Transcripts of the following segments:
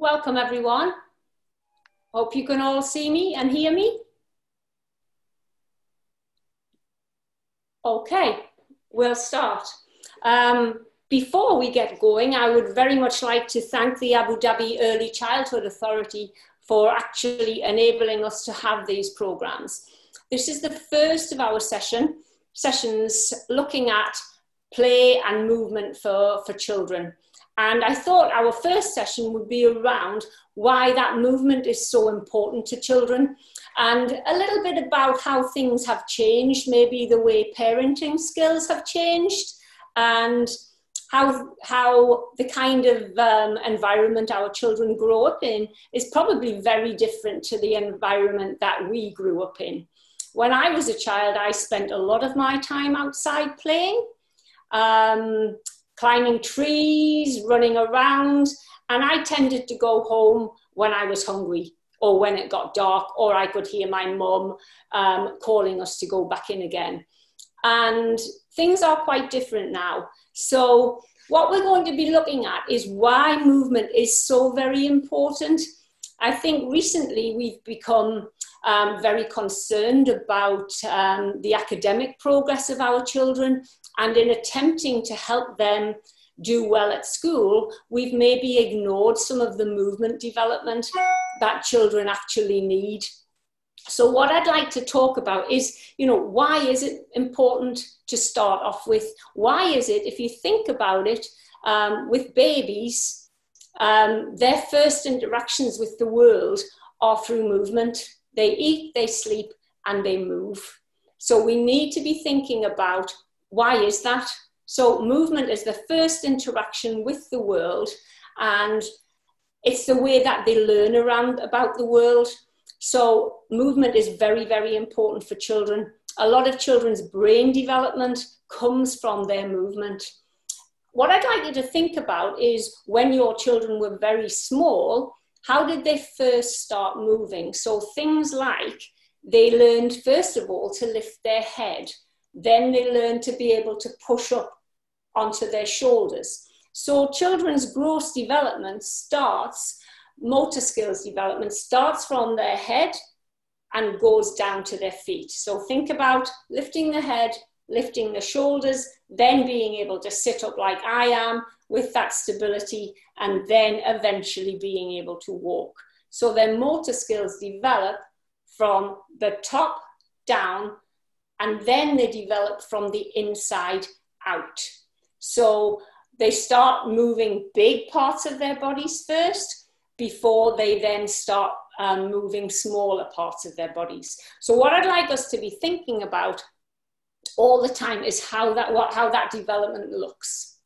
Welcome everyone. Hope you can all see me and hear me. Okay, we'll start. Um, before we get going, I would very much like to thank the Abu Dhabi Early Childhood Authority for actually enabling us to have these programs. This is the first of our session, sessions looking at play and movement for, for children. And I thought our first session would be around why that movement is so important to children and a little bit about how things have changed, maybe the way parenting skills have changed and how, how the kind of um, environment our children grow up in is probably very different to the environment that we grew up in. When I was a child, I spent a lot of my time outside playing. Um, climbing trees, running around. And I tended to go home when I was hungry or when it got dark, or I could hear my mum um, calling us to go back in again. And things are quite different now. So, what we're going to be looking at is why movement is so very important. I think recently we've become um, very concerned about um, the academic progress of our children and in attempting to help them do well at school, we've maybe ignored some of the movement development that children actually need. So what I'd like to talk about is, you know, why is it important to start off with? Why is it, if you think about it, um, with babies, um, their first interactions with the world are through movement. They eat, they sleep, and they move. So we need to be thinking about why is that? So, movement is the first interaction with the world, and it's the way that they learn around about the world. So, movement is very, very important for children. A lot of children's brain development comes from their movement. What I'd like you to think about is when your children were very small, how did they first start moving? So, things like they learned, first of all, to lift their head then they learn to be able to push up onto their shoulders. So children's gross development starts, motor skills development starts from their head and goes down to their feet. So think about lifting the head, lifting the shoulders, then being able to sit up like I am with that stability, and then eventually being able to walk. So their motor skills develop from the top down and then they develop from the inside out. So they start moving big parts of their bodies first before they then start um, moving smaller parts of their bodies. So what I'd like us to be thinking about all the time is how that what how that development looks.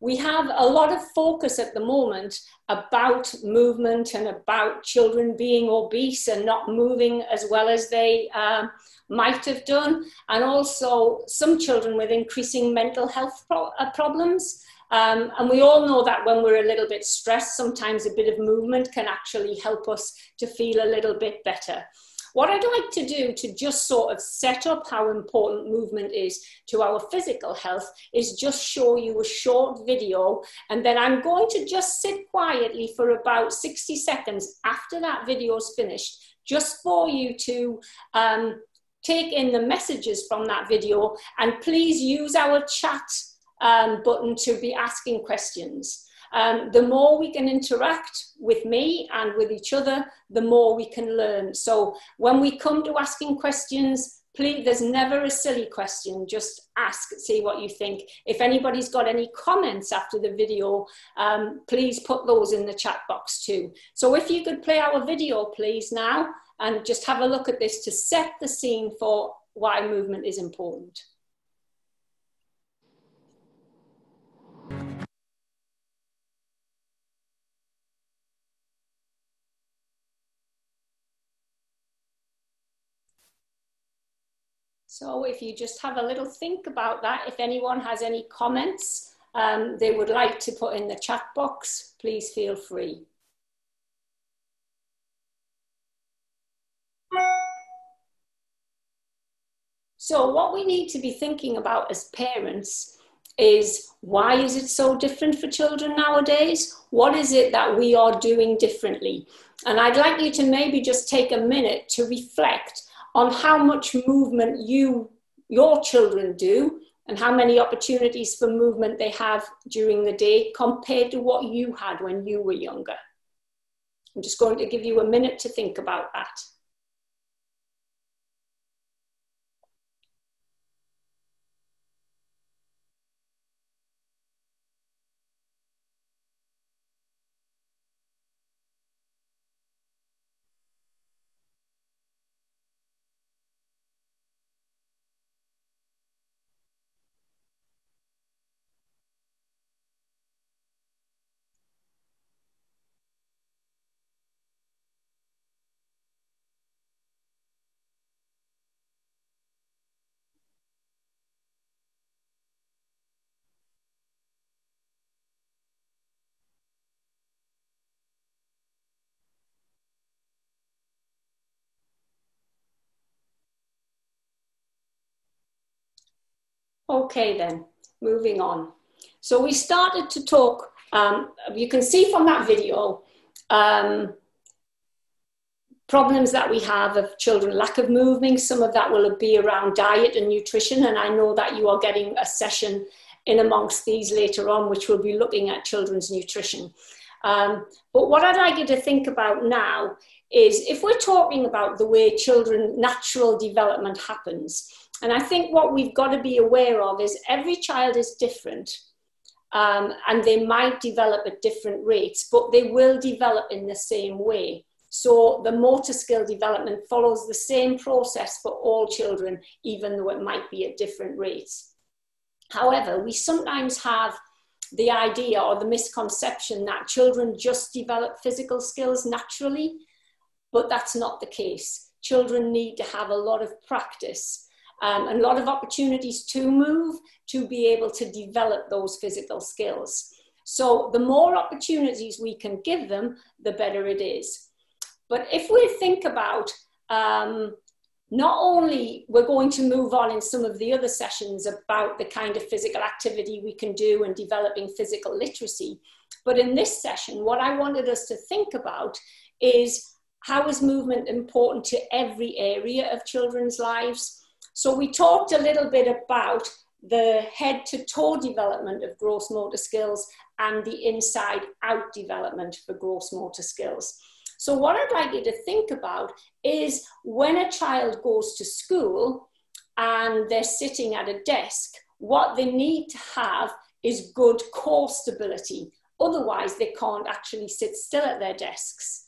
We have a lot of focus at the moment about movement and about children being obese and not moving as well as they um, might have done, and also some children with increasing mental health pro- uh, problems. Um, and we all know that when we're a little bit stressed, sometimes a bit of movement can actually help us to feel a little bit better. What I'd like to do to just sort of set up how important movement is to our physical health is just show you a short video and then I'm going to just sit quietly for about 60 seconds after that video is finished just for you to um, take in the messages from that video and please use our chat um, button to be asking questions. Um, the more we can interact with me and with each other, the more we can learn. So when we come to asking questions, please, there's never a silly question. Just ask, see what you think. If anybody's got any comments after the video, um, please put those in the chat box too. So if you could play our video, please, now, and just have a look at this to set the scene for why movement is important. So if you just have a little think about that, if anyone has any comments um, they would like to put in the chat box, please feel free. So what we need to be thinking about as parents is why is it so different for children nowadays? What is it that we are doing differently? And I'd like you to maybe just take a minute to reflect on how much movement you, your children do and how many opportunities for movement they have during the day compared to what you had when you were younger. I'm just going to give you a minute to think about that. Okay, then, moving on. So we started to talk, um, you can see from that video, um, problems that we have of children, lack of moving. Some of that will be around diet and nutrition. And I know that you are getting a session in amongst these later on, which will be looking at children's nutrition. Um, but what I'd like you to think about now is if we're talking about the way children natural development happens, and I think what we've got to be aware of is every child is different. Um, and they might develop at different rates, but they will develop in the same way. So the motor skill development follows the same process for all children, even though it might be at different rates. However, we sometimes have the idea or the misconception that children just develop physical skills naturally, but that's not the case. Children need to have a lot of practice um, and a lot of opportunities to move to be able to develop those physical skills. So the more opportunities we can give them, the better it is. But if we think about um, not only we're going to move on in some of the other sessions about the kind of physical activity we can do and developing physical literacy, but in this session, what I wanted us to think about is how is movement important to every area of children's lives? So we talked a little bit about the head to toe development of gross motor skills and the inside out development for gross motor skills. So, what I'd like you to think about is when a child goes to school and they're sitting at a desk, what they need to have is good core stability. Otherwise, they can't actually sit still at their desks.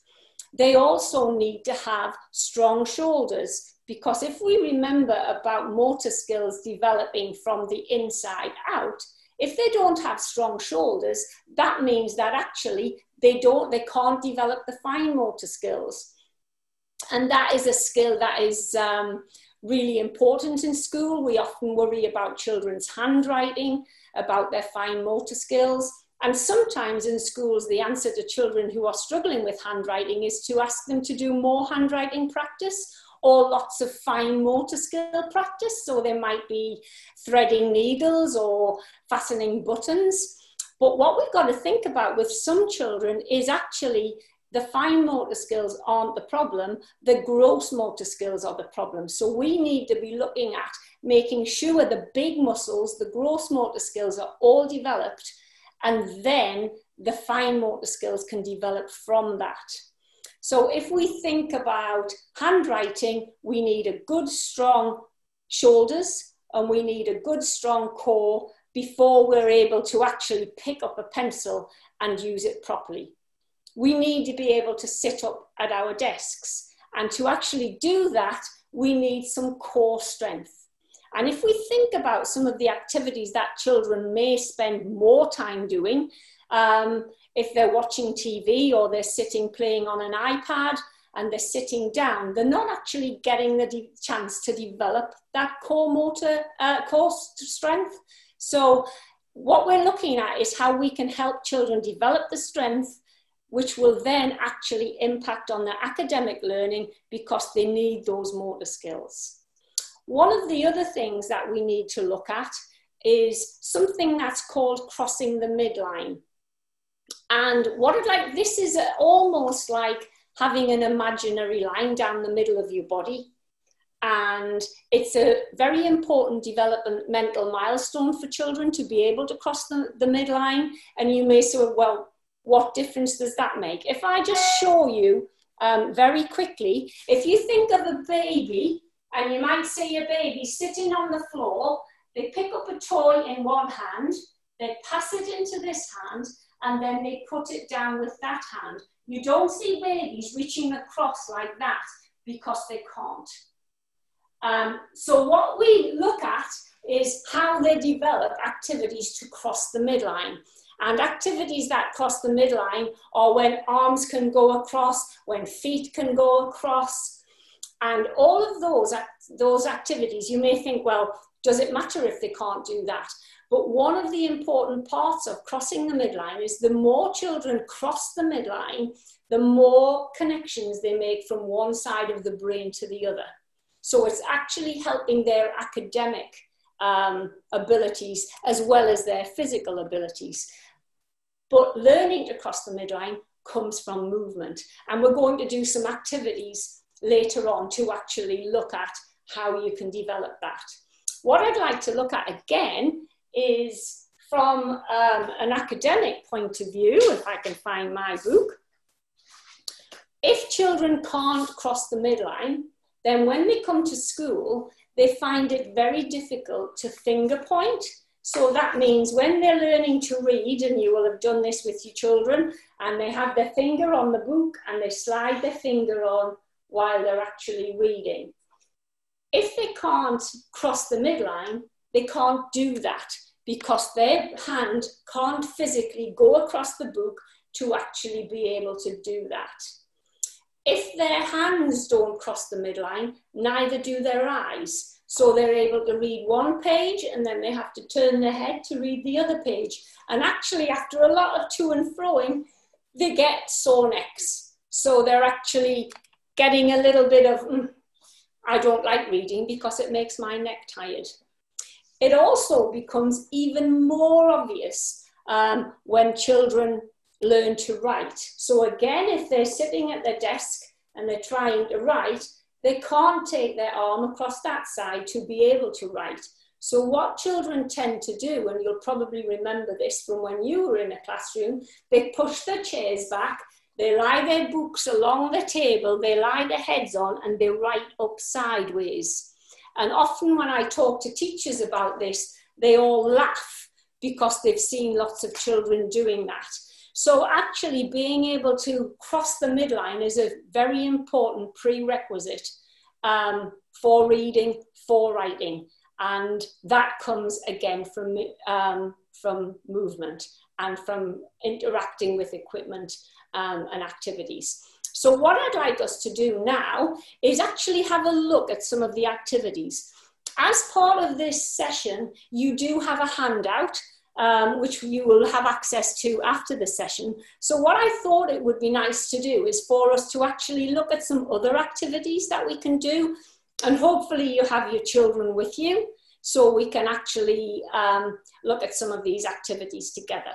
They also need to have strong shoulders because if we remember about motor skills developing from the inside out, if they don't have strong shoulders, that means that actually they don't, they can't develop the fine motor skills. And that is a skill that is um, really important in school. We often worry about children's handwriting, about their fine motor skills. And sometimes in schools, the answer to children who are struggling with handwriting is to ask them to do more handwriting practice or lots of fine motor skill practice. So there might be threading needles or fastening buttons. But what we've got to think about with some children is actually the fine motor skills aren't the problem, the gross motor skills are the problem. So we need to be looking at making sure the big muscles, the gross motor skills are all developed, and then the fine motor skills can develop from that. So if we think about handwriting, we need a good, strong shoulders and we need a good, strong core before we're able to actually pick up a pencil and use it properly. We need to be able to sit up at our desks. And to actually do that, we need some core strength. And if we think about some of the activities that children may spend more time doing, um, if they're watching TV or they're sitting playing on an iPad and they're sitting down, they're not actually getting the chance to develop that core motor, uh, core strength. So, what we're looking at is how we can help children develop the strength, which will then actually impact on their academic learning because they need those motor skills. One of the other things that we need to look at is something that's called crossing the midline. And what I'd like, this is almost like having an imaginary line down the middle of your body. And it's a very important developmental milestone for children to be able to cross the, the midline. And you may say, well, what difference does that make? If I just show you um, very quickly, if you think of a baby, and you might see a baby sitting on the floor, they pick up a toy in one hand, they pass it into this hand, and then they put it down with that hand. You don't see babies reaching across like that because they can't. Um, so what we look at is how they develop activities to cross the midline. And activities that cross the midline are when arms can go across, when feet can go across. And all of those, those activities, you may think, well, does it matter if they can't do that? But one of the important parts of crossing the midline is the more children cross the midline, the more connections they make from one side of the brain to the other. So it's actually helping their academic um, abilities as well as their physical abilities. But learning to cross the midline comes from movement. And we're going to do some activities later on to actually look at how you can develop that. What I'd like to look at again is from um, an academic point of view, if I can find my book. If children can't cross the midline, then when they come to school, they find it very difficult to finger point so that means when they're learning to read, and you will have done this with your children, and they have their finger on the book and they slide their finger on while they're actually reading. If they can't cross the midline, they can't do that because their hand can't physically go across the book to actually be able to do that. If their hands don't cross the midline, neither do their eyes. So they're able to read one page and then they have to turn their head to read the other page. And actually, after a lot of to and froing, they get sore necks. So they're actually getting a little bit of, mm, I don't like reading because it makes my neck tired. It also becomes even more obvious um, when children learn to write. So again, if they're sitting at their desk and they're trying to write, they can't take their arm across that side to be able to write. So what children tend to do, and you'll probably remember this from when you were in a classroom, they push their chairs back, they lie their books along the table, they lie their heads on, and they write up sideways. And often when I talk to teachers about this, they all laugh because they've seen lots of children doing that. So actually being able to cross the midline is a very important prerequisite um, for reading, for writing. And that comes again from, um, from movement and from interacting with equipment um, and activities. So what I'd like us to do now is actually have a look at some of the activities. As part of this session, you do have a handout um, which you will have access to after the session. So what I thought it would be nice to do is for us to actually look at some other activities that we can do. And hopefully you have your children with you so we can actually um, look at some of these activities together.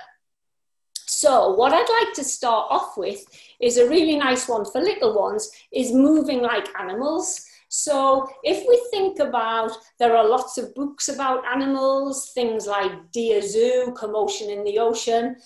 So what I'd like to start off with is a really nice one for little ones, is moving like animals. So if we think about, there are lots of books about animals, things like Dear Zoo, Commotion in the Ocean,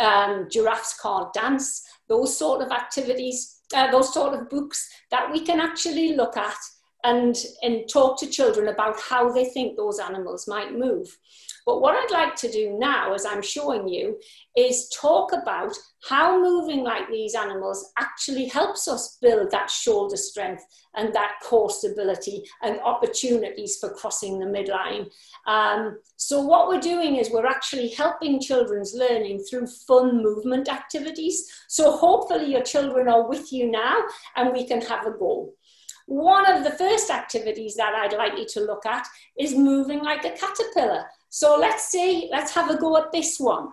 um, Giraffes Can't Dance, those sort of activities, uh, those sort of books that we can actually look at and, and talk to children about how they think those animals might move. But what I'd like to do now, as I'm showing you, is talk about how moving like these animals actually helps us build that shoulder strength and that core stability and opportunities for crossing the midline. Um, so what we're doing is we're actually helping children's learning through fun movement activities. So hopefully your children are with you now and we can have a go. One of the first activities that I'd like you to look at is moving like a caterpillar. So let's see, let's have a go at this one.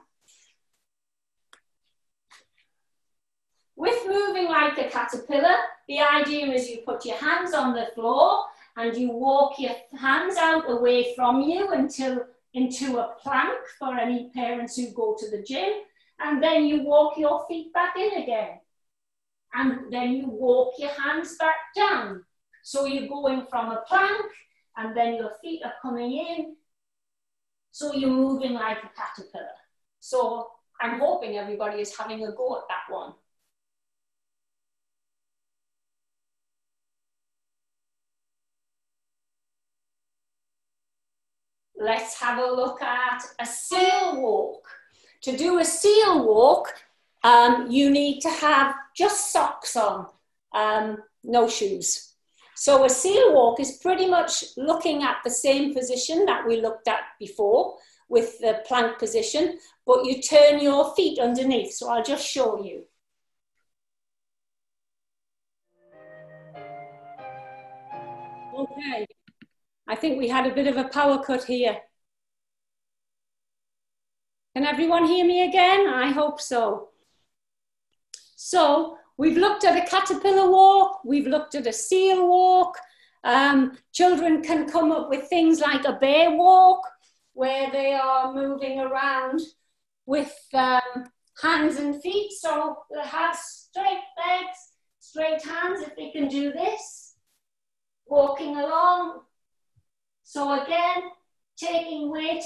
With moving like a caterpillar, the idea is you put your hands on the floor and you walk your hands out away from you until into a plank for any parents who go to the gym. And then you walk your feet back in again. And then you walk your hands back down. So you're going from a plank and then your feet are coming in. So you're moving like a caterpillar. So I'm hoping everybody is having a go at that one. let's have a look at a seal walk. To do a seal walk, um, you need to have just socks on, um, no shoes. So a seal walk is pretty much looking at the same position that we looked at before with the plank position, but you turn your feet underneath. So I'll just show you. Okay, I think we had a bit of a power cut here. Can everyone hear me again? I hope so. So we've looked at a caterpillar walk, we've looked at a seal walk. Um, children can come up with things like a bear walk, where they are moving around with um, hands and feet. So they have straight legs, straight hands if they can do this. Walking along, so again, taking weight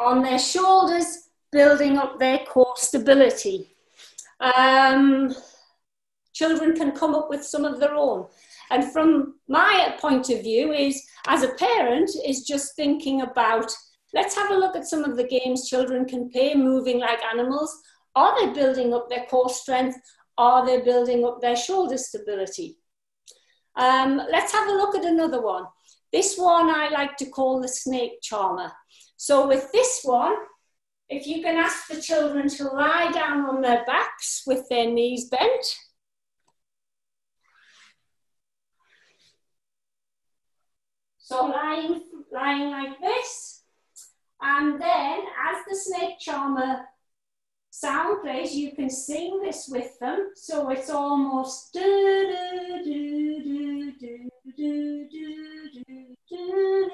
on their shoulders, building up their core stability. Um, children can come up with some of their own. And from my point of view is, as a parent, is just thinking about, let's have a look at some of the games children can play, moving like animals. Are they building up their core strength? Are they building up their shoulder stability? Um, let's have a look at another one. This one I like to call the snake charmer. So with this one, if you can ask the children to lie down on their backs with their knees bent. So lying, lying like this. And then as the snake charmer sound plays, you can sing this with them. So it's almost do, do, do, do, do, do, do, do,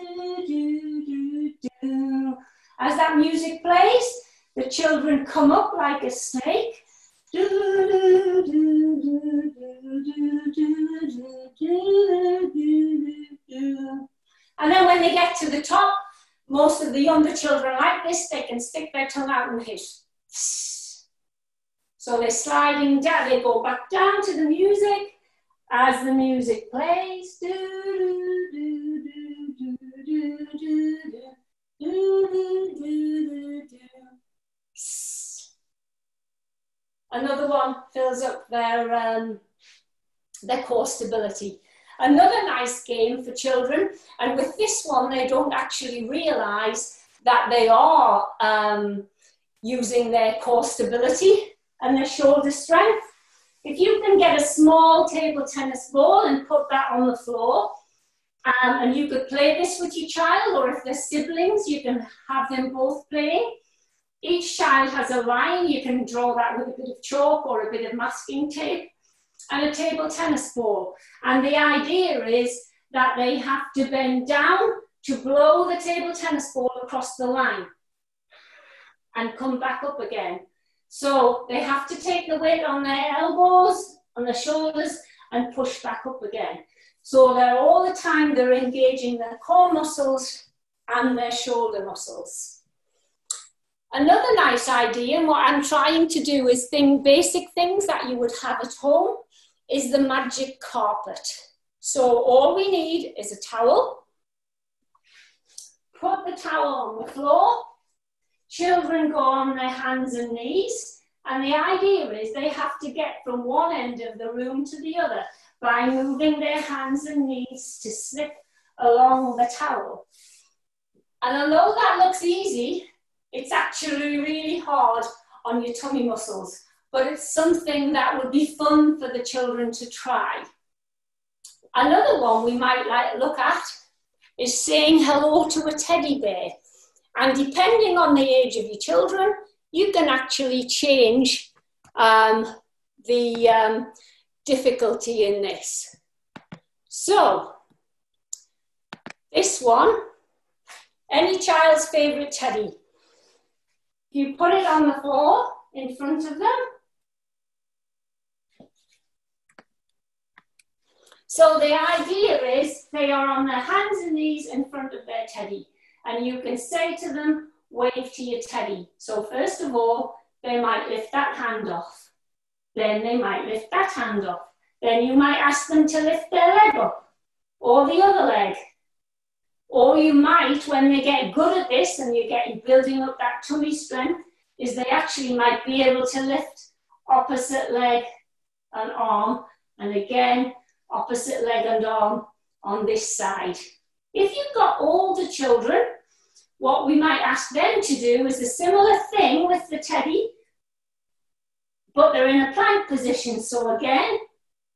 do, do, As that music plays, the children come up like a snake. And then when to the top, most of the younger children like this, they can stick their tongue out and hit. So they're sliding down, they go back down to the music as the music plays. Another one fills up their, um, their core stability. Another nice game for children, and with this one, they don't actually realize that they are um, using their core stability and their shoulder strength. If you can get a small table tennis ball and put that on the floor, um, and you could play this with your child, or if they're siblings, you can have them both playing. Each child has a line, you can draw that with a bit of chalk or a bit of masking tape, and a table tennis ball. And the idea is that they have to bend down to blow the table tennis ball across the line and come back up again. So they have to take the weight on their elbows, on their shoulders, and push back up again. So they're all the time, they're engaging their core muscles and their shoulder muscles. Another nice idea, and what I'm trying to do is think basic things that you would have at home, is the magic carpet. So all we need is a towel. Put the towel on the floor Children go on their hands and knees, and the idea is they have to get from one end of the room to the other by moving their hands and knees to slip along the towel. And although that looks easy, it's actually really hard on your tummy muscles, but it's something that would be fun for the children to try. Another one we might like look at is saying hello to a teddy bear. And depending on the age of your children, you can actually change um, the um, difficulty in this. So, this one, Any child's favourite teddy. You put it on the floor in front of them. So the idea is they are on their hands and knees in front of their teddy. And you can say to them, wave to your teddy. So first of all, they might lift that hand off. Then they might lift that hand off. Then you might ask them to lift their leg up or the other leg. Or you might, when they get good at this and you're getting building up that tummy strength, is they actually might be able to lift opposite leg and arm, and again, opposite leg and arm on this side. If you've got older children, what we might ask them to do is a similar thing with the teddy, but they're in a plank position. So again,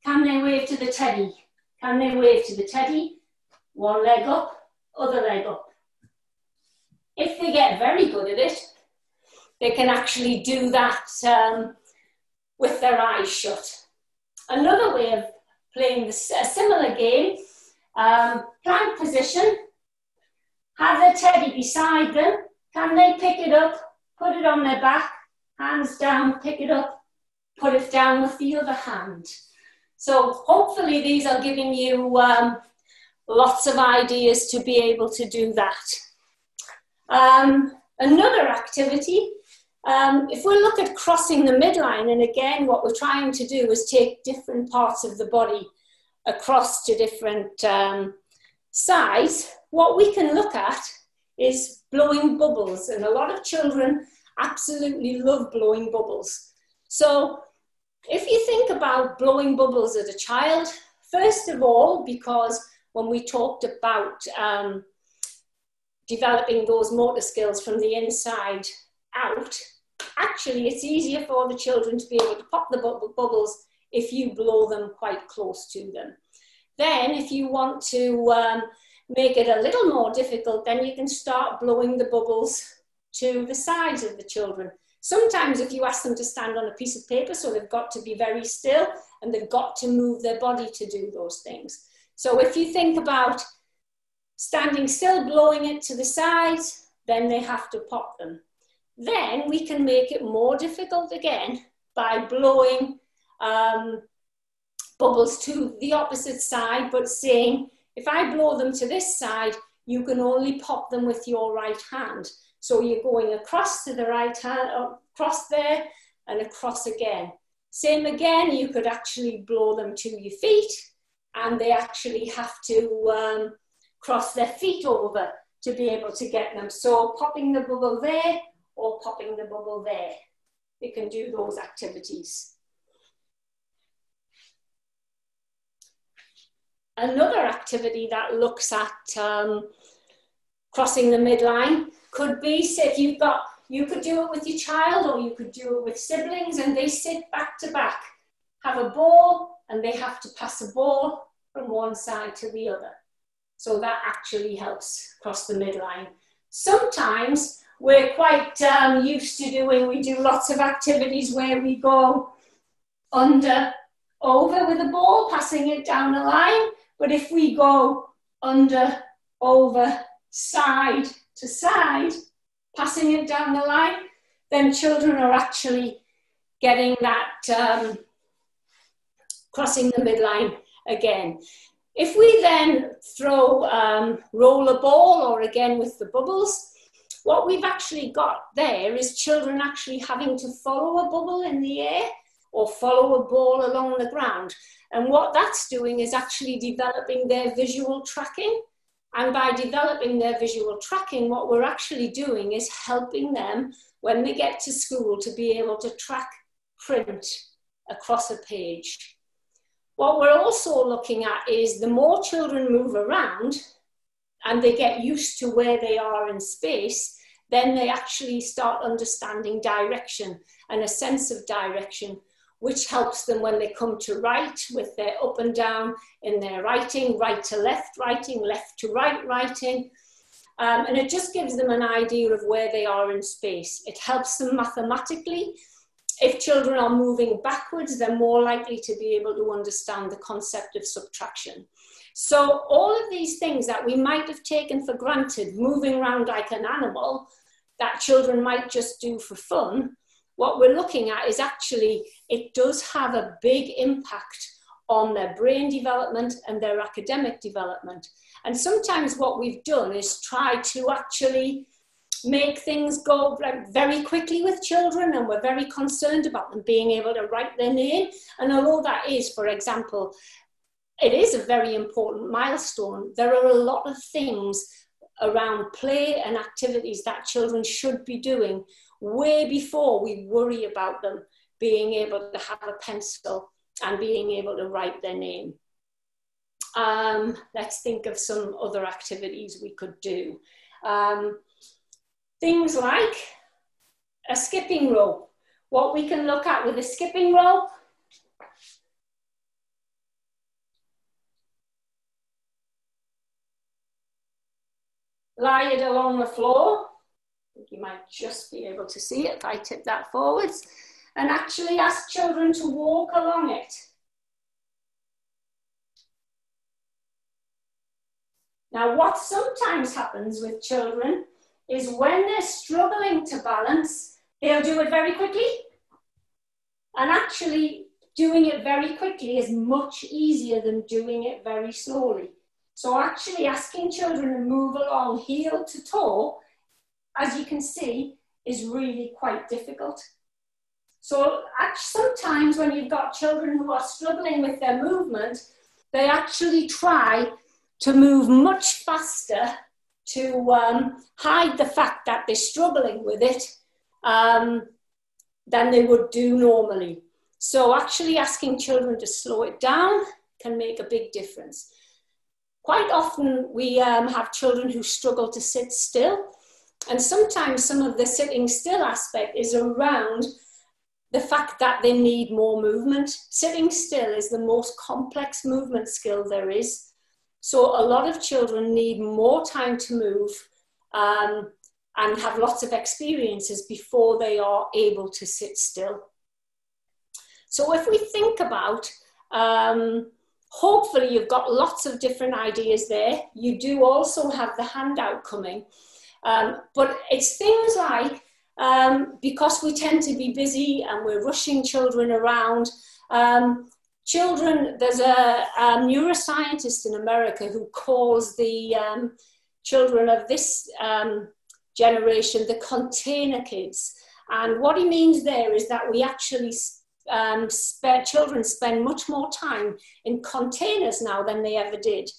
can they wave to the teddy? Can they wave to the teddy? One leg up, other leg up. If they get very good at it, they can actually do that um, with their eyes shut. Another way of playing a similar game, um, plank position, have their teddy beside them. Can they pick it up, put it on their back, hands down, pick it up, put it down with the other hand. So hopefully these are giving you um, lots of ideas to be able to do that. Um, another activity, um, if we look at crossing the midline, and again, what we're trying to do is take different parts of the body across to different um, sides, what we can look at is blowing bubbles. And a lot of children absolutely love blowing bubbles. So if you think about blowing bubbles as a child, first of all, because when we talked about um, developing those motor skills from the inside out, actually it's easier for the children to be able to pop the bu bubbles if you blow them quite close to them. Then if you want to um, make it a little more difficult, then you can start blowing the bubbles to the sides of the children. Sometimes if you ask them to stand on a piece of paper, so they've got to be very still and they've got to move their body to do those things. So if you think about standing still, blowing it to the sides, then they have to pop them. Then we can make it more difficult again by blowing um, bubbles to the opposite side, but saying, if I blow them to this side, you can only pop them with your right hand. So you're going across to the right hand, across there, and across again. Same again, you could actually blow them to your feet, and they actually have to um, cross their feet over to be able to get them. So popping the bubble there or popping the bubble there. You can do those activities. another activity that looks at um, crossing the midline could be say if you've got you could do it with your child or you could do it with siblings and they sit back to back have a ball and they have to pass a ball from one side to the other so that actually helps cross the midline sometimes we're quite um, used to doing we do lots of activities where we go under over with a ball passing it down a line but if we go under, over, side to side, passing it down the line, then children are actually getting that um, crossing the midline again. If we then throw um, roller ball or again with the bubbles, what we've actually got there is children actually having to follow a bubble in the air or follow a ball along the ground. And what that's doing is actually developing their visual tracking. And by developing their visual tracking, what we're actually doing is helping them when they get to school to be able to track print across a page. What we're also looking at is the more children move around and they get used to where they are in space, then they actually start understanding direction and a sense of direction which helps them when they come to write with their up and down in their writing, right to left writing, left to right writing. Um, and it just gives them an idea of where they are in space. It helps them mathematically. If children are moving backwards, they're more likely to be able to understand the concept of subtraction. So all of these things that we might have taken for granted, moving around like an animal, that children might just do for fun, what we're looking at is actually it does have a big impact on their brain development and their academic development. And sometimes what we've done is try to actually make things go very quickly with children and we're very concerned about them being able to write their name. And although that is, for example, it is a very important milestone, there are a lot of things around play and activities that children should be doing way before we worry about them being able to have a pencil and being able to write their name. Um, let's think of some other activities we could do. Um, things like a skipping rope. What we can look at with a skipping rope lie along the floor. you might just be able to see it if I tip that forwards and actually ask children to walk along it. Now, what sometimes happens with children is when they're struggling to balance, they'll do it very quickly. And actually, doing it very quickly is much easier than doing it very slowly. So, actually, asking children to move along heel to toe, as you can see, is really quite difficult. So, sometimes when you've got children who are struggling with their movement, they actually try to move much faster to um, hide the fact that they're struggling with it um, than they would do normally. So actually asking children to slow it down can make a big difference. Quite often we um, have children who struggle to sit still and sometimes some of the sitting still aspect is around the fact that they need more movement. Sitting still is the most complex movement skill there is. So a lot of children need more time to move um, and have lots of experiences before they are able to sit still. So if we think about, um, hopefully you've got lots of different ideas there. You do also have the handout coming. Um, but it's things like, um, because we tend to be busy and we're rushing children around, um, children, there's a, a, neuroscientist in America who calls the um, children of this um, generation the container kids. And what he means there is that we actually um, spare, children spend much more time in containers now than they ever did.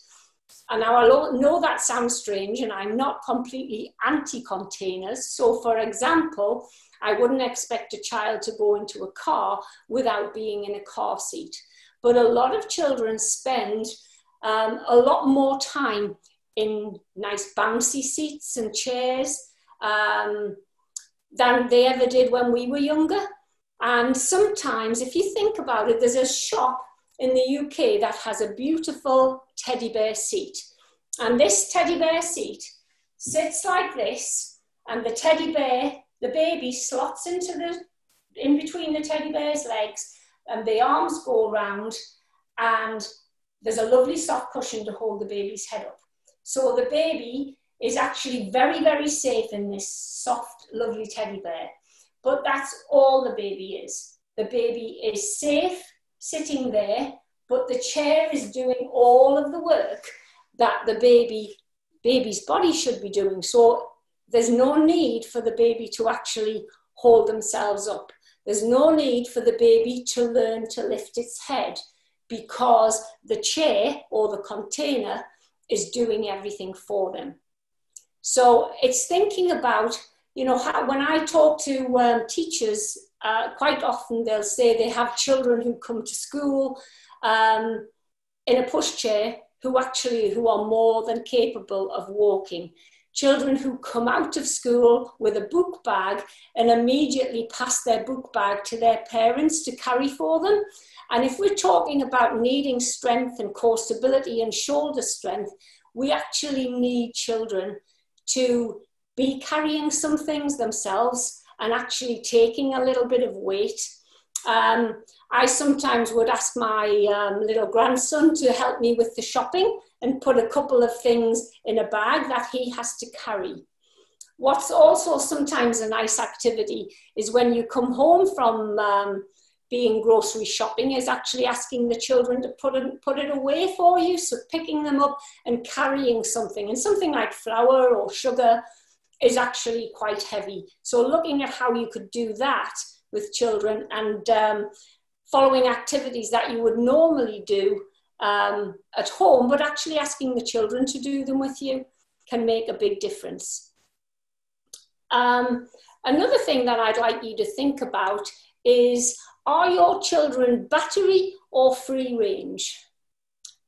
And now I know that sounds strange, and I'm not completely anti containers. So, for example, I wouldn't expect a child to go into a car without being in a car seat. But a lot of children spend um, a lot more time in nice bouncy seats and chairs um, than they ever did when we were younger. And sometimes, if you think about it, there's a shop in the UK that has a beautiful teddy bear seat. And this teddy bear seat sits like this, and the teddy bear, the baby slots into the, in between the teddy bear's legs, and the arms go around and there's a lovely soft cushion to hold the baby's head up. So the baby is actually very, very safe in this soft, lovely teddy bear. But that's all the baby is. The baby is safe sitting there, but the chair is doing all of the work that the baby baby's body should be doing. So there's no need for the baby to actually hold themselves up. There's no need for the baby to learn to lift its head because the chair or the container is doing everything for them. So it's thinking about, you know, how, when I talk to um, teachers, uh, quite often they'll say they have children who come to school um, in a pushchair who actually who are more than capable of walking children who come out of school with a book bag and immediately pass their book bag to their parents to carry for them. And if we're talking about needing strength and core stability and shoulder strength, we actually need children to be carrying some things themselves and actually taking a little bit of weight Um, I sometimes would ask my um, little grandson to help me with the shopping and put a couple of things in a bag that he has to carry. What's also sometimes a nice activity is when you come home from um, being grocery shopping is actually asking the children to put it, put it away for you. So picking them up and carrying something and something like flour or sugar is actually quite heavy. So looking at how you could do that with children and um, following activities that you would normally do um, at home, but actually asking the children to do them with you can make a big difference. Um, another thing that I'd like you to think about is are your children battery or free range?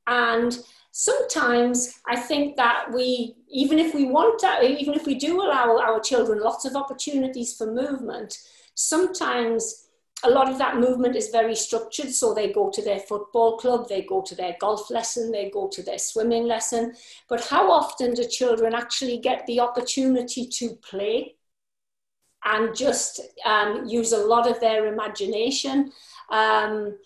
And sometimes I think that we, even if we want to, even if we do allow our children lots of opportunities for movement, sometimes a lot of that movement is very structured. So they go to their football club, they go to their golf lesson, they go to their swimming lesson. But how often do children actually get the opportunity to play and just um, use a lot of their imagination? Um,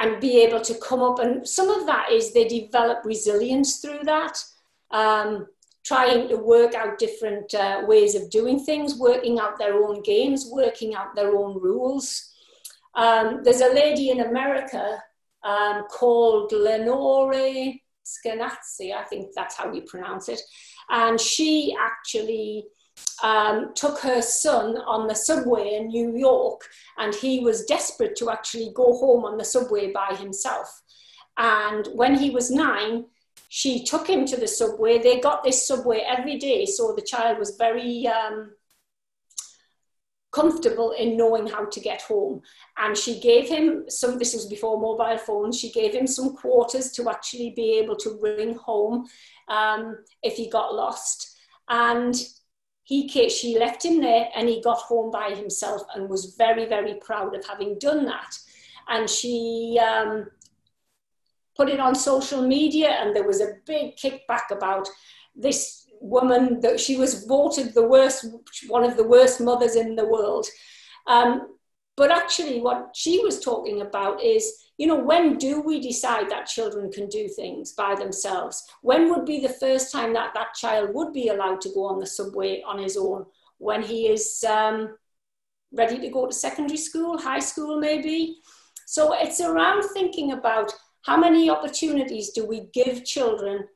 and be able to come up and some of that is they develop resilience through that um, trying to work out different uh, ways of doing things, working out their own games, working out their own rules. Um, there's a lady in America um, called Lenore Skenazy, I think that's how you pronounce it. And she actually um, took her son on the subway in New York, and he was desperate to actually go home on the subway by himself. And when he was nine, she took him to the subway. They got this subway every day, so the child was very um, comfortable in knowing how to get home. And she gave him some, this was before mobile phones, she gave him some quarters to actually be able to ring home um, if he got lost. And he she left him there and he got home by himself and was very, very proud of having done that. And she um, put it on social media, and there was a big kickback about this woman that she was voted the worst, one of the worst mothers in the world. Um, but actually, what she was talking about is, you know, when do we decide that children can do things by themselves? When would be the first time that that child would be allowed to go on the subway on his own? When he is um, ready to go to secondary school, high school, maybe? So it's around thinking about how many opportunities do we give children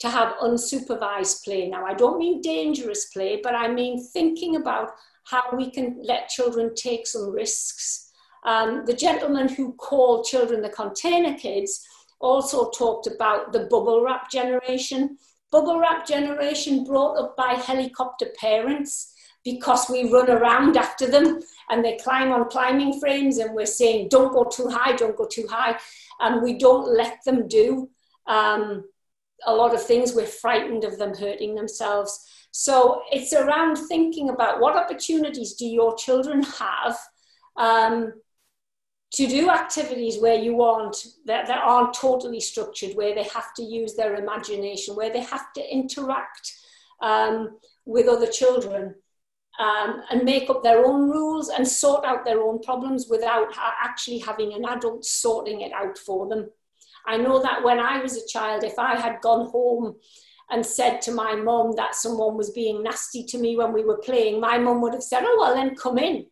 to have unsupervised play? Now, I don't mean dangerous play, but I mean thinking about how we can let children take some risks. Um, the gentleman who called children the container kids also talked about the bubble wrap generation. Bubble wrap generation brought up by helicopter parents because we run around after them and they climb on climbing frames and we're saying, don't go too high, don't go too high and we don't let them do um, a lot of things. We're frightened of them hurting themselves. So it's around thinking about what opportunities do your children have um, to do activities where you want that, that aren't totally structured, where they have to use their imagination, where they have to interact um, with other children. Um, and make up their own rules and sort out their own problems without actually having an adult sorting it out for them. I know that when I was a child, if I had gone home and said to my mum that someone was being nasty to me when we were playing, my mum would have said, Oh, well, then come in.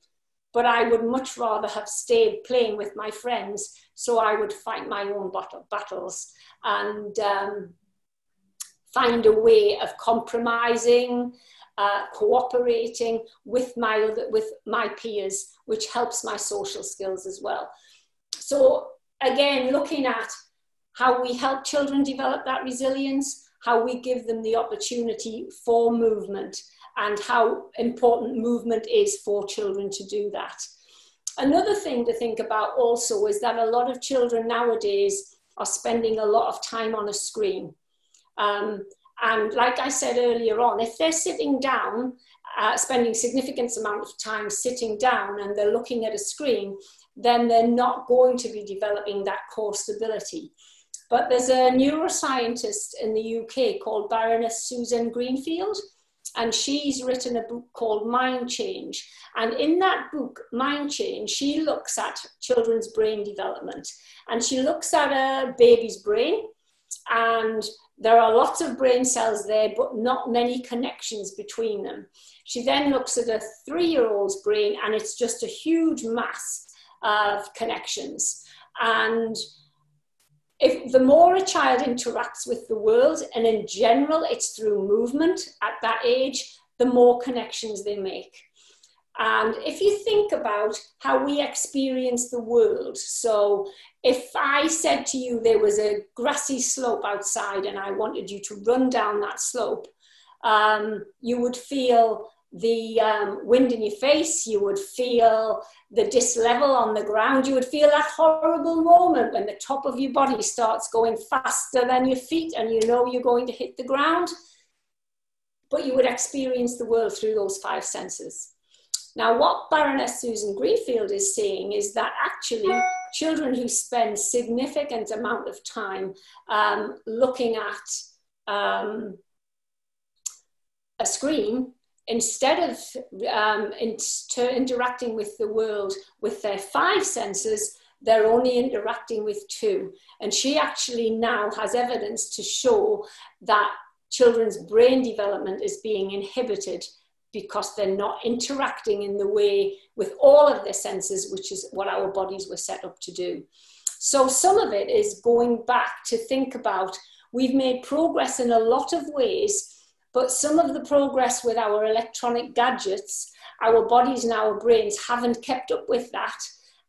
But I would much rather have stayed playing with my friends. So I would fight my own battles and um, find a way of compromising uh, cooperating with my other, with my peers, which helps my social skills as well. So again, looking at how we help children develop that resilience, how we give them the opportunity for movement, and how important movement is for children to do that. Another thing to think about also is that a lot of children nowadays are spending a lot of time on a screen. Um, and like I said earlier on, if they're sitting down, uh, spending significant amount of time sitting down and they're looking at a screen, then they're not going to be developing that core stability. But there's a neuroscientist in the UK called Baroness Susan Greenfield, and she's written a book called Mind Change. And in that book, Mind Change, she looks at children's brain development and she looks at a baby's brain and there are lots of brain cells there, but not many connections between them. She then looks at a three year old's brain, and it's just a huge mass of connections. And if the more a child interacts with the world, and in general, it's through movement at that age, the more connections they make. And if you think about how we experience the world, so if I said to you there was a grassy slope outside and I wanted you to run down that slope, um, you would feel the um, wind in your face, you would feel the dislevel on the ground, you would feel that horrible moment when the top of your body starts going faster than your feet and you know you're going to hit the ground. But you would experience the world through those five senses. Now, what Baroness Susan Greenfield is saying is that actually children who spend significant amount of time um, looking at um, a screen instead of um, inter interacting with the world with their five senses, they're only interacting with two. And she actually now has evidence to show that children's brain development is being inhibited because they're not interacting in the way with all of their senses, which is what our bodies were set up to do. So some of it is going back to think about we've made progress in a lot of ways, but some of the progress with our electronic gadgets, our bodies and our brains haven't kept up with that.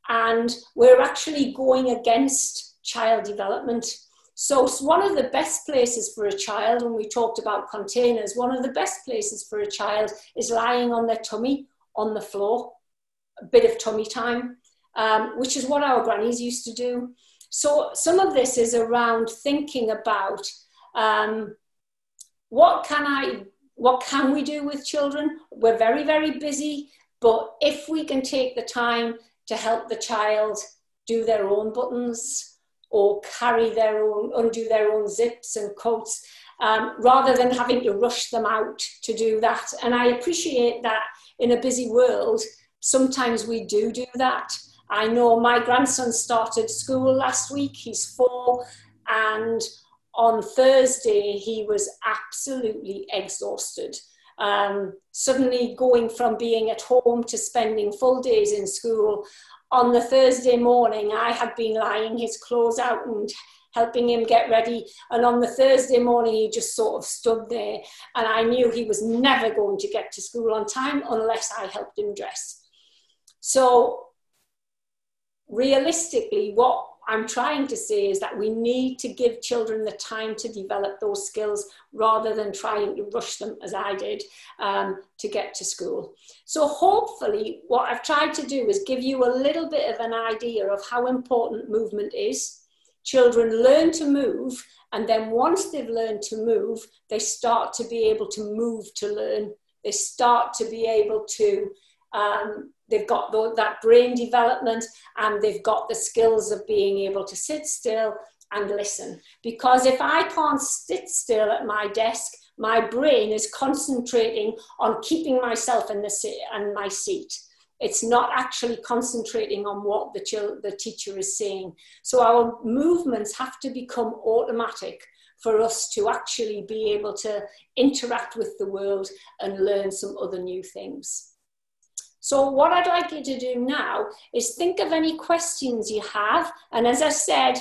And we're actually going against child development so one of the best places for a child, when we talked about containers, one of the best places for a child is lying on their tummy on the floor, a bit of tummy time, um, which is what our grannies used to do. So some of this is around thinking about um, what can I, what can we do with children? We're very, very busy, but if we can take the time to help the child do their own buttons, or carry their own, undo their own zips and coats, um, rather than having to rush them out to do that. And I appreciate that in a busy world, sometimes we do do that. I know my grandson started school last week, he's four, and on Thursday he was absolutely exhausted. Um, suddenly going from being at home to spending full days in school on the Thursday morning, I had been lying his clothes out and helping him get ready. And on the Thursday morning, he just sort of stood there. And I knew he was never going to get to school on time unless I helped him dress. So, realistically, what I'm trying to say is that we need to give children the time to develop those skills rather than trying to rush them, as I did, um, to get to school. So, hopefully, what I've tried to do is give you a little bit of an idea of how important movement is. Children learn to move, and then once they've learned to move, they start to be able to move to learn. They start to be able to um, they've got the, that brain development and they've got the skills of being able to sit still and listen. Because if I can't sit still at my desk, my brain is concentrating on keeping myself in the seat and my seat. It's not actually concentrating on what the, the teacher is saying. So our movements have to become automatic for us to actually be able to interact with the world and learn some other new things. So what I'd like you to do now is think of any questions you have. And as I said,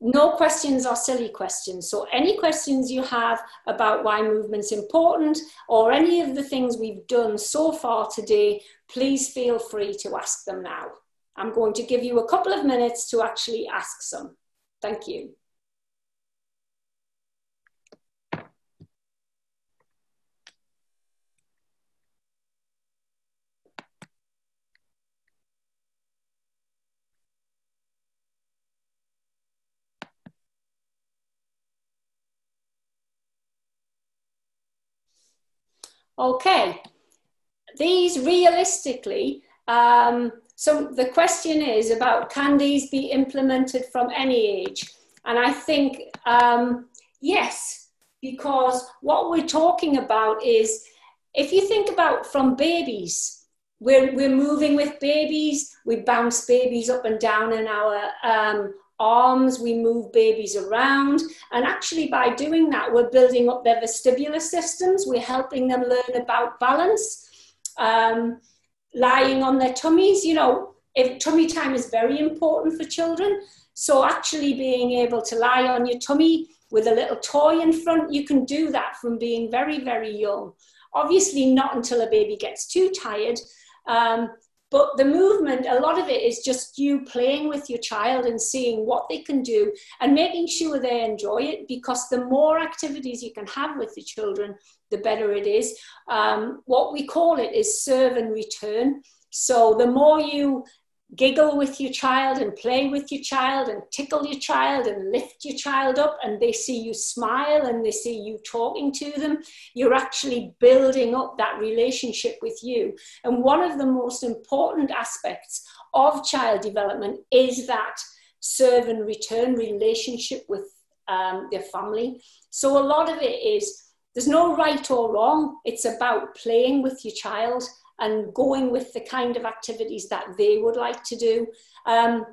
no questions are silly questions. So any questions you have about why movement's important or any of the things we've done so far today, please feel free to ask them now. I'm going to give you a couple of minutes to actually ask some. Thank you. Okay, these realistically, um, so the question is about can these be implemented from any age? And I think um, yes, because what we're talking about is if you think about from babies, we're, we're moving with babies, we bounce babies up and down in our um, arms, we move babies around. And actually, by doing that, we're building up their vestibular systems, we're helping them learn about balance. Um, lying on their tummies, you know, if tummy time is very important for children. So, actually, being able to lie on your tummy with a little toy in front, you can do that from being very, very young. Obviously, not until a baby gets too tired. Um, but the movement, a lot of it is just you playing with your child and seeing what they can do and making sure they enjoy it because the more activities you can have with the children, the better it is. Um, what we call it is serve and return. So the more you giggle with your child and play with your child and tickle your child and lift your child up and they see you smile and they see you talking to them, you're actually building up that relationship with you. And one of the most important aspects of child development is that serve and return relationship with um, their family. So a lot of it is there's no right or wrong, it's about playing with your child and going with the kind of activities that they would like to do. Um,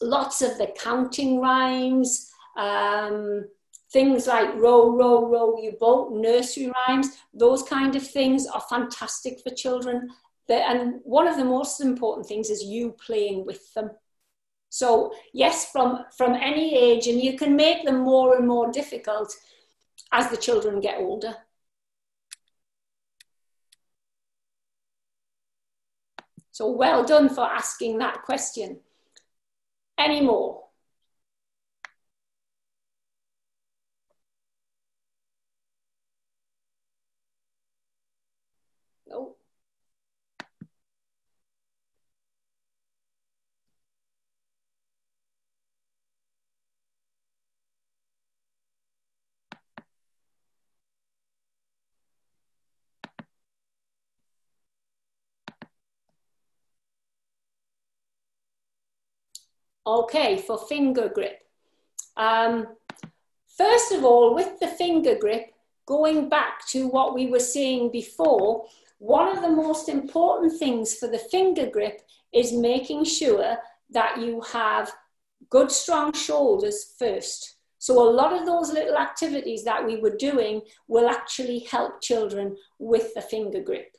lots of the counting rhymes, um, things like row, row, row your boat, nursery rhymes, those kind of things are fantastic for children. and one of the most important things is you playing with them. So yes, from, from any age, and you can make them more and more difficult as the children get older. So well done for asking that question. Any more? No. Okay, for finger grip. Um, first of all, with the finger grip, going back to what we were seeing before, one of the most important things for the finger grip is making sure that you have good, strong shoulders first. So a lot of those little activities that we were doing will actually help children with the finger grip.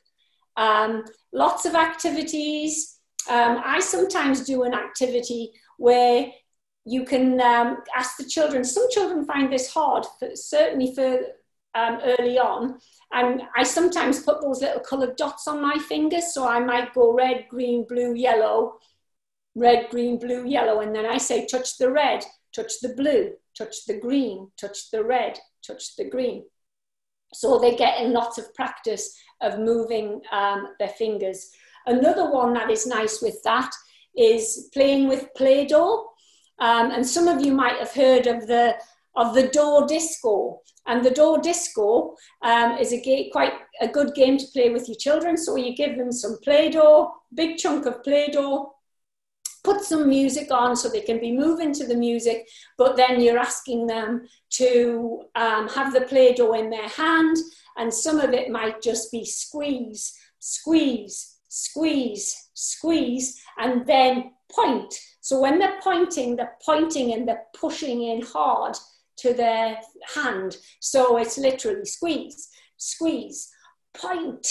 Um, lots of activities. Um, I sometimes do an activity where you can um, ask the children. Some children find this hard, for, certainly for um, early on. And I sometimes put those little coloured dots on my fingers. So I might go red, green, blue, yellow, red, green, blue, yellow. And then I say, touch the red, touch the blue, touch the green, touch the red, touch the green. So they're getting lots of practice of moving um, their fingers. Another one that is nice with that is playing with Play-Doh. Um, and some of you might have heard of the of the dough disco. And the dough disco um, is a quite a good game to play with your children. So you give them some Play-Doh, big chunk of Play-Doh, put some music on so they can be moving to the music, but then you're asking them to um, have the Play-Doh in their hand, and some of it might just be squeeze, squeeze, squeeze, squeeze, and then point. So when they're pointing, they're pointing and they're pushing in hard to their hand. So it's literally squeeze, squeeze, point,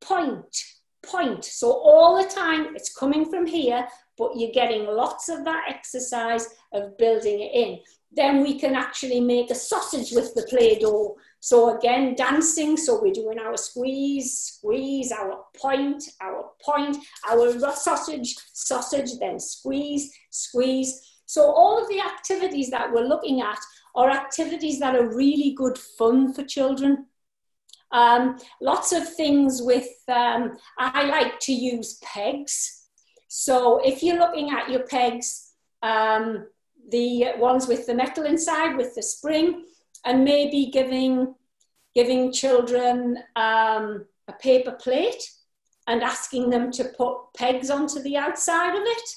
point, point. So all the time it's coming from here, but you're getting lots of that exercise of building it in. Then we can actually make a sausage with the Play-Doh. So again, dancing, so we're doing our squeeze, squeeze, our point, our point, our sausage, sausage, then squeeze, squeeze. So all of the activities that we're looking at are activities that are really good fun for children. Um, lots of things with, um, I like to use pegs. So if you're looking at your pegs, um, the ones with the metal inside with the spring, and maybe giving giving children um, a paper plate and asking them to put pegs onto the outside of it.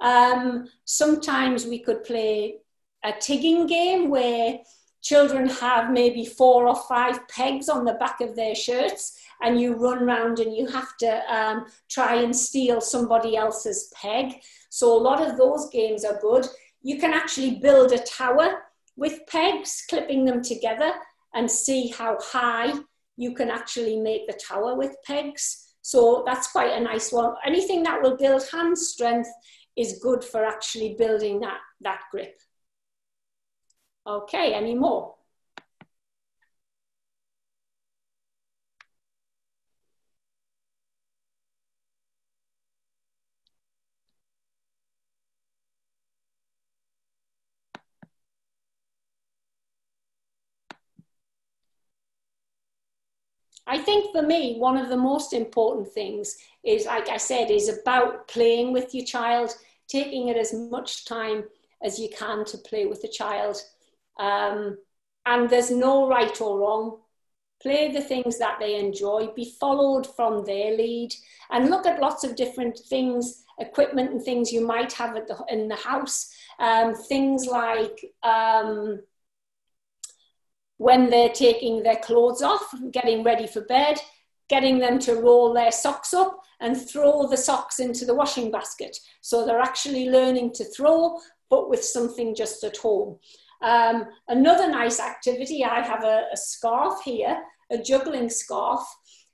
Um, sometimes we could play a tigging game where children have maybe four or five pegs on the back of their shirts and you run around and you have to um, try and steal somebody else's peg. So a lot of those games are good. You can actually build a tower with pegs, clipping them together and see how high you can actually make the tower with pegs. So that's quite a nice one. Anything that will build hand strength is good for actually building that, that grip. Okay, any more? I think for me, one of the most important things is, like I said, is about playing with your child, taking it as much time as you can to play with the child. Um, and there's no right or wrong. Play the things that they enjoy, be followed from their lead, and look at lots of different things, equipment and things you might have the, in the house. Um, things like um, when they're taking their clothes off, getting ready for bed, getting them to roll their socks up and throw the socks into the washing basket. So they're actually learning to throw, but with something just at home. Um, another nice activity, I have a, a scarf here, a juggling scarf.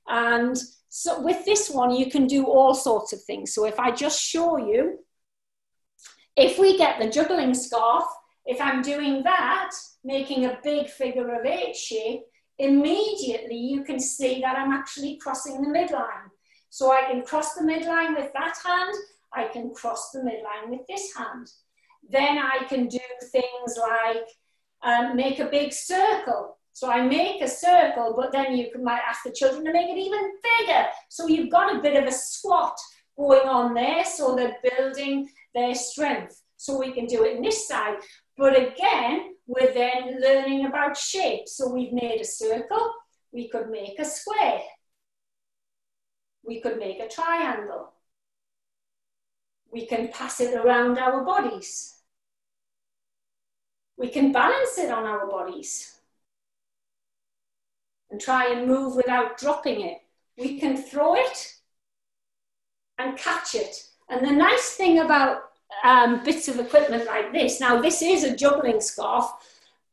And so with this one, you can do all sorts of things. So if I just show you, if we get the juggling scarf, if I'm doing that, making a big figure of eight shape, immediately you can see that I'm actually crossing the midline. So I can cross the midline with that hand, I can cross the midline with this hand. Then I can do things like um, make a big circle. So I make a circle, but then you might ask the children to make it even bigger. So you've got a bit of a squat going on there, so they're building their strength. So we can do it in this side. But again, we're then learning about shapes. So we've made a circle, we could make a square. We could make a triangle. We can pass it around our bodies. We can balance it on our bodies and try and move without dropping it. We can throw it and catch it. And the nice thing about um, bits of equipment like this. Now, this is a juggling scarf,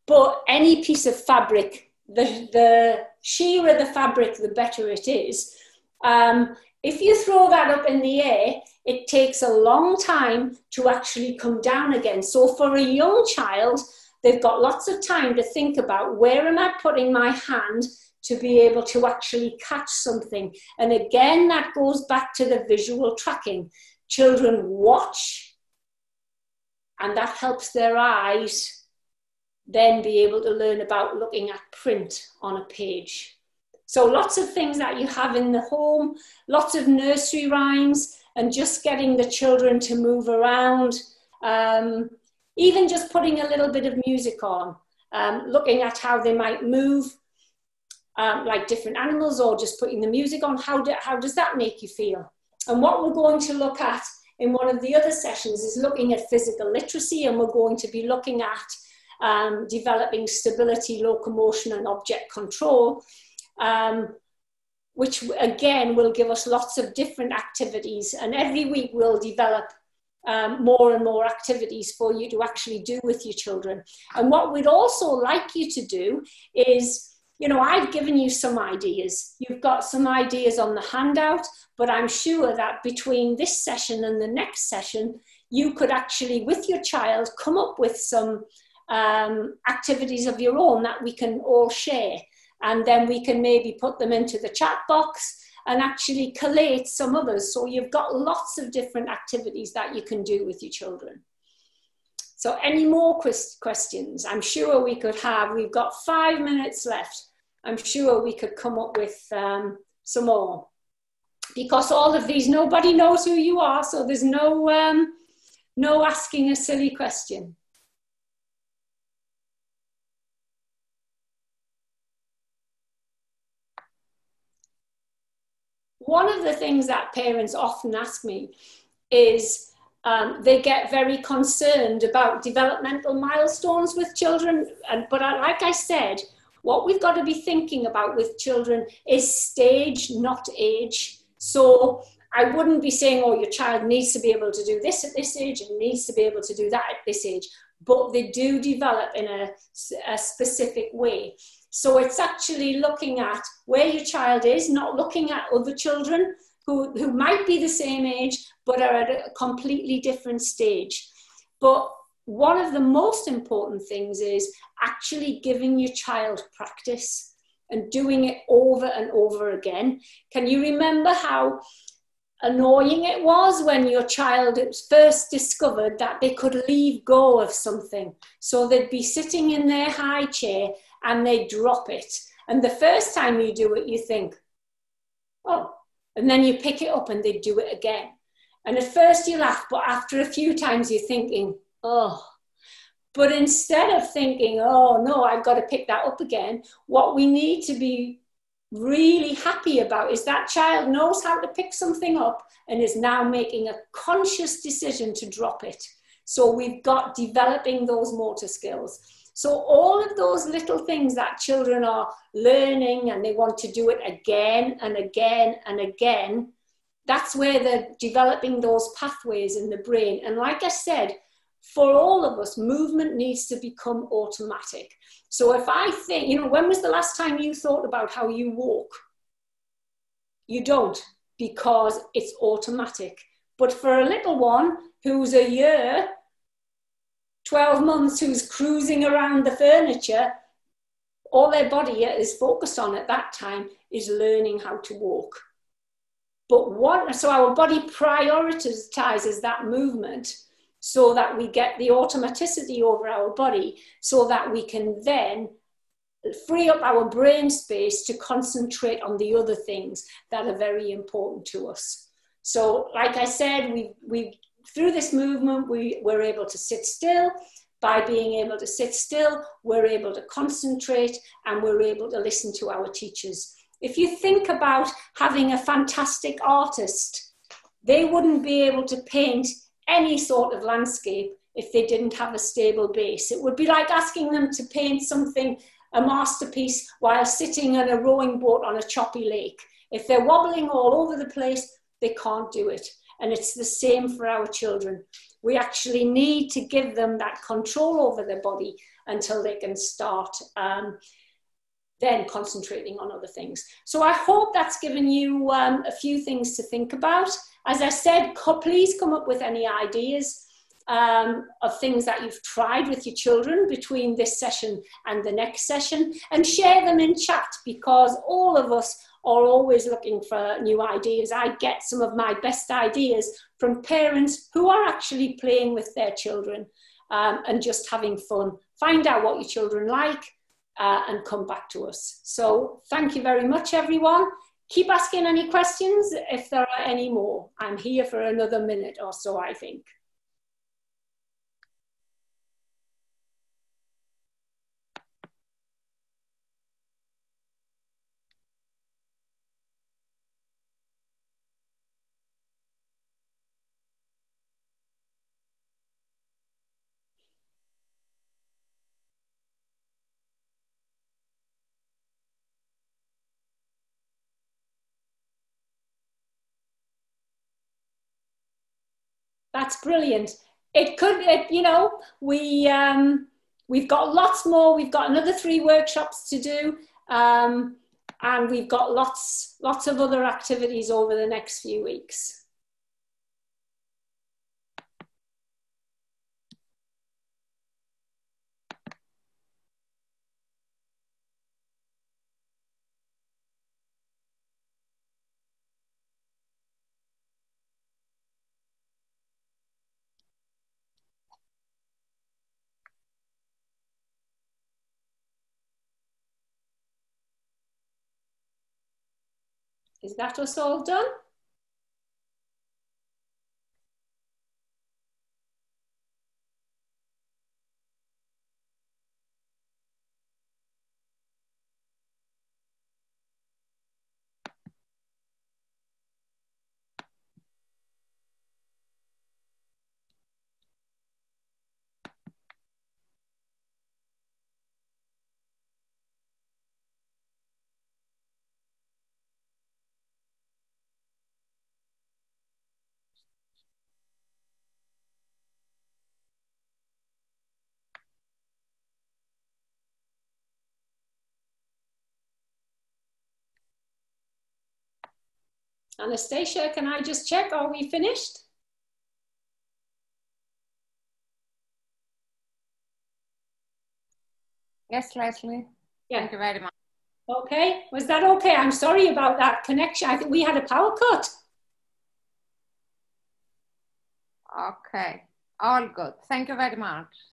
but any piece of fabric, the, the sheerer the fabric, the better it is. Um, if you throw that up in the air, it takes a long time to actually come down again. So for a young child, they've got lots of time to think about where am I putting my hand to be able to actually catch something. And again, that goes back to the visual tracking. Children watch and that helps their eyes then be able to learn about looking at print on a page. So lots of things that you have in the home, lots of nursery rhymes, and just getting the children to move around. Um, even just putting a little bit of music on, um, looking at how they might move, um, like different animals, or just putting the music on. How, do, how does that make you feel? And what we're going to look at in one of the other sessions is looking at physical literacy, and we're going to be looking at um, developing stability, locomotion, and object control, um, which again will give us lots of different activities. And every week we'll develop um, more and more activities for you to actually do with your children. And what we'd also like you to do is you know, I've given you some ideas. You've got some ideas on the handout, but I'm sure that between this session and the next session, you could actually, with your child, come up with some um, activities of your own that we can all share. And then we can maybe put them into the chat box and actually collate some others. So you've got lots of different activities that you can do with your children. So any more questions? I'm sure we could have, we've got five minutes left. I'm sure we could come up with um, some more. Because all of these, nobody knows who you are, so there's no, um, no asking a silly question. One of the things that parents often ask me is, um, they get very concerned about developmental milestones with children. And, but like I said, what we've got to be thinking about with children is stage, not age. So I wouldn't be saying, oh, your child needs to be able to do this at this age and needs to be able to do that at this age. But they do develop in a, a specific way. So it's actually looking at where your child is, not looking at other children who, who might be the same age but are at a completely different stage. But one of the most important things is actually giving your child practice and doing it over and over again. Can you remember how annoying it was when your child first discovered that they could leave go of something? So they'd be sitting in their high chair and they drop it. And the first time you do it, you think, oh, and then you pick it up and they do it again. And at first you laugh, but after a few times you're thinking, oh. But instead of thinking, oh no, I've got to pick that up again, what we need to be really happy about is that child knows how to pick something up and is now making a conscious decision to drop it. So we've got developing those motor skills. So all of those little things that children are learning and they want to do it again and again and again, that's where they're developing those pathways in the brain. And like I said, for all of us, movement needs to become automatic. So if I think, you know, when was the last time you thought about how you walk? You don't because it's automatic. But for a little one who's a year 12 months who's cruising around the furniture, all their body is focused on at that time is learning how to walk. But what, so our body prioritizes that movement so that we get the automaticity over our body so that we can then free up our brain space to concentrate on the other things that are very important to us. So, like I said, we, we through this movement, we were able to sit still. By being able to sit still, we're able to concentrate and we're able to listen to our teachers. If you think about having a fantastic artist, they wouldn't be able to paint any sort of landscape if they didn't have a stable base. It would be like asking them to paint something, a masterpiece, while sitting on a rowing boat on a choppy lake. If they're wobbling all over the place, they can't do it. And it's the same for our children. We actually need to give them that control over their body until they can start um, then concentrating on other things. So I hope that's given you um, a few things to think about. As I said, please come up with any ideas um, of things that you've tried with your children between this session and the next session and share them in chat because all of us are always looking for new ideas. I get some of my best ideas from parents who are actually playing with their children um, and just having fun. Find out what your children like uh, and come back to us. So thank you very much, everyone. Keep asking any questions if there are any more. I'm here for another minute or so, I think. That's brilliant. It could, it, you know, we um, we've got lots more. We've got another three workshops to do, um, and we've got lots lots of other activities over the next few weeks. Is that us all done? Anastasia, can I just check? Are we finished? Yes, Lesley. Yeah. Thank you very much. Okay, was that okay? I'm sorry about that connection. I think we had a power cut. Okay, all good. Thank you very much.